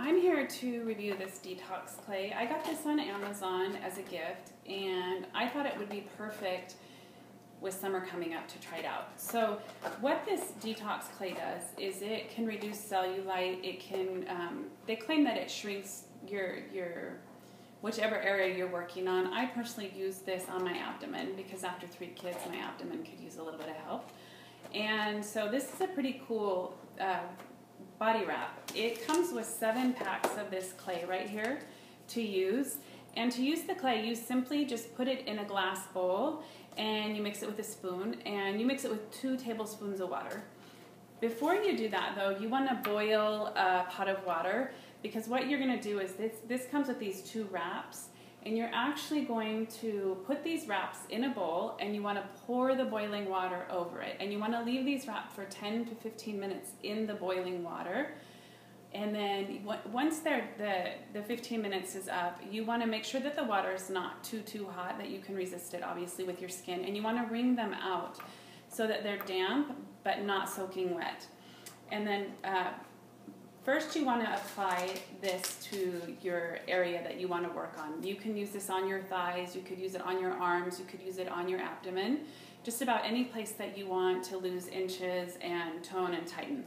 I'm here to review this detox clay. I got this on Amazon as a gift and I thought it would be perfect with summer coming up to try it out. So what this detox clay does is it can reduce cellulite, it can, um, they claim that it shrinks your, your whichever area you're working on. I personally use this on my abdomen because after three kids my abdomen could use a little bit of help. And so this is a pretty cool uh, body wrap. It comes with seven packs of this clay right here to use. And to use the clay, you simply just put it in a glass bowl and you mix it with a spoon and you mix it with two tablespoons of water. Before you do that though, you want to boil a pot of water because what you're going to do is this, this comes with these two wraps and you're actually going to put these wraps in a bowl and you want to pour the boiling water over it. And you want to leave these wraps for 10 to 15 minutes in the boiling water. And then once they're the, the 15 minutes is up, you want to make sure that the water is not too, too hot, that you can resist it obviously with your skin. And you want to wring them out so that they're damp but not soaking wet. And then uh, First, you want to apply this to your area that you want to work on. You can use this on your thighs, you could use it on your arms, you could use it on your abdomen, just about any place that you want to lose inches and tone and tighten.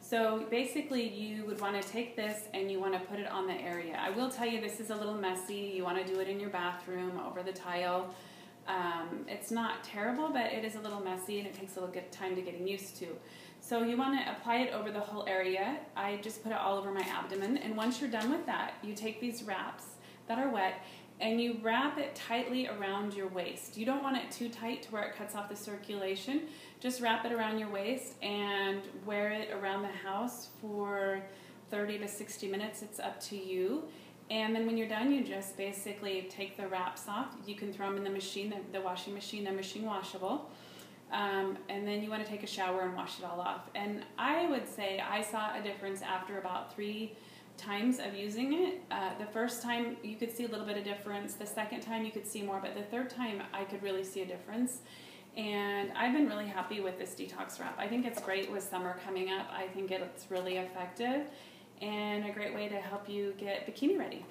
So basically, you would want to take this and you want to put it on the area. I will tell you this is a little messy. You want to do it in your bathroom over the tile. Um, it's not terrible, but it is a little messy and it takes a little time to getting used to. So you want to apply it over the whole area. I just put it all over my abdomen. And once you're done with that, you take these wraps that are wet and you wrap it tightly around your waist. You don't want it too tight to where it cuts off the circulation. Just wrap it around your waist and wear it around the house for 30 to 60 minutes. It's up to you. And then when you're done, you just basically take the wraps off. You can throw them in the machine, the, the washing machine, they're machine washable. Um, and then you want to take a shower and wash it all off. And I would say I saw a difference after about three times of using it. Uh, the first time you could see a little bit of difference. The second time you could see more, but the third time I could really see a difference. And I've been really happy with this detox wrap. I think it's great with summer coming up. I think it's really effective and a great way to help you get bikini ready.